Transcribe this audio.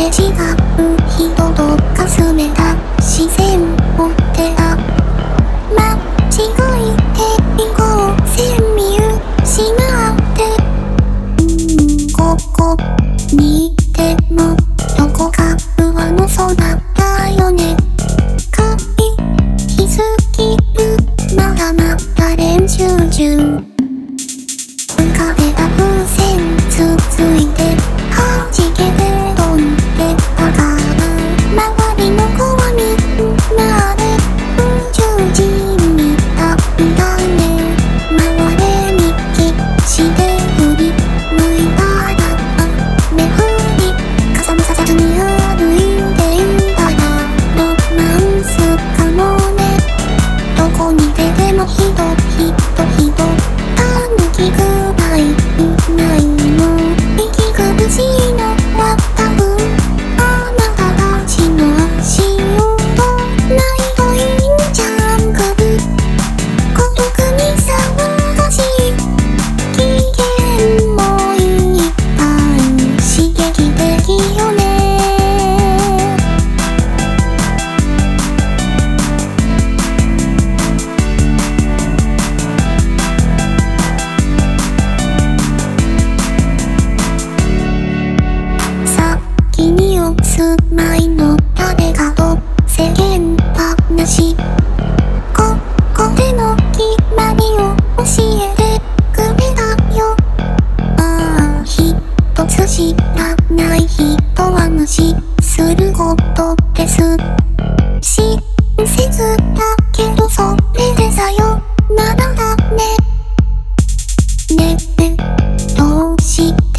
目違う人とかすめた視線を照ら。間違いていこう線見失って。ここにいてもどこか上の空こに出でもひどひどひどあんき知らない人は無視することです。親切だけどそれでさよ。ならだね。ねえどうして